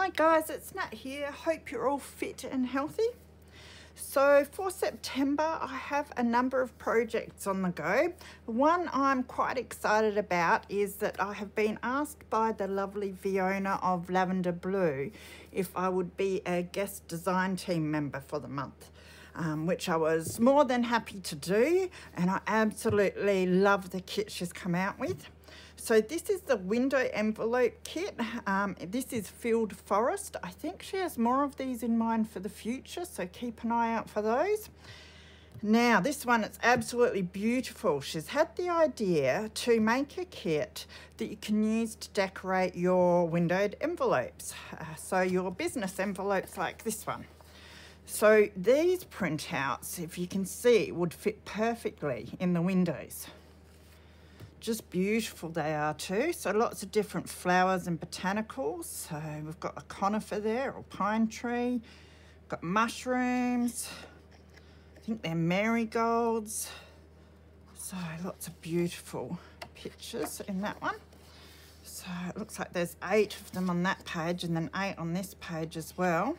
Hi guys, it's Nat here. Hope you're all fit and healthy. So for September, I have a number of projects on the go. One I'm quite excited about is that I have been asked by the lovely Fiona of Lavender Blu if I would be a guest design team member for the month. Um, which I was more than happy to do and I absolutely love the kit she's come out with. So this is the window envelope kit. Um, this is Field Forest. I think she has more of these in mind for the future, so keep an eye out for those. Now, this one, is absolutely beautiful. She's had the idea to make a kit that you can use to decorate your windowed envelopes. Uh, so your business envelopes like this one. So these printouts, if you can see, would fit perfectly in the windows just beautiful they are too. So lots of different flowers and botanicals. So we've got a conifer there or pine tree. Got mushrooms. I think they're marigolds. So lots of beautiful pictures in that one. So it looks like there's eight of them on that page and then eight on this page as well.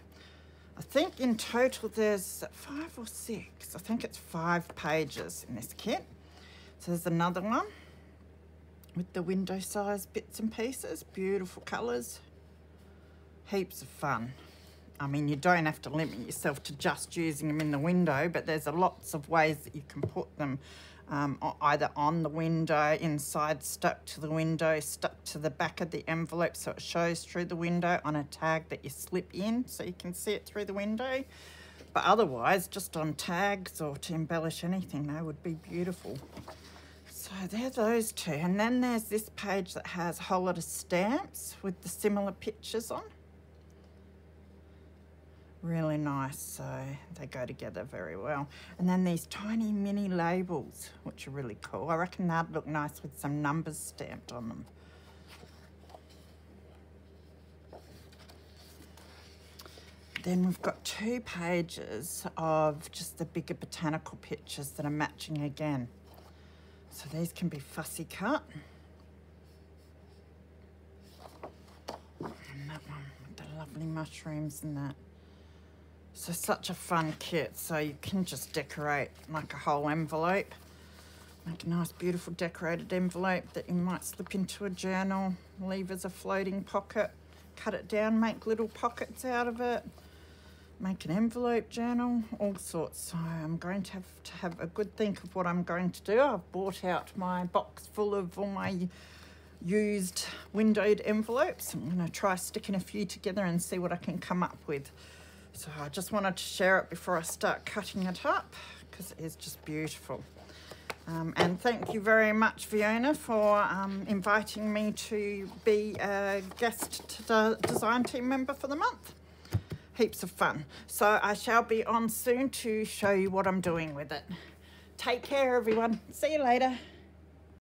I think in total there's five or six. I think it's five pages in this kit. So there's another one with the window size bits and pieces. Beautiful colours. Heaps of fun. I mean, you don't have to limit yourself to just using them in the window, but there's a lots of ways that you can put them um, either on the window, inside, stuck to the window, stuck to the back of the envelope so it shows through the window on a tag that you slip in so you can see it through the window. But otherwise, just on tags or to embellish anything, they would be beautiful. So there's those two. And then there's this page that has a whole lot of stamps with the similar pictures on. Really nice, so they go together very well. And then these tiny mini labels, which are really cool. I reckon that'd look nice with some numbers stamped on them. Then we've got two pages of just the bigger botanical pictures that are matching again. So these can be fussy cut. And that one with the lovely mushrooms and that. So such a fun kit. So you can just decorate like a whole envelope. Make a nice beautiful decorated envelope that you might slip into a journal, leave as a floating pocket, cut it down, make little pockets out of it make an envelope journal, all sorts. So I'm going to have to have a good think of what I'm going to do. I've bought out my box full of all my used windowed envelopes. I'm going to try sticking a few together and see what I can come up with. So I just wanted to share it before I start cutting it up because it is just beautiful. Um, and thank you very much, Fiona, for um, inviting me to be a guest design team member for the month heaps of fun. So I shall be on soon to show you what I'm doing with it. Take care, everyone. See you later.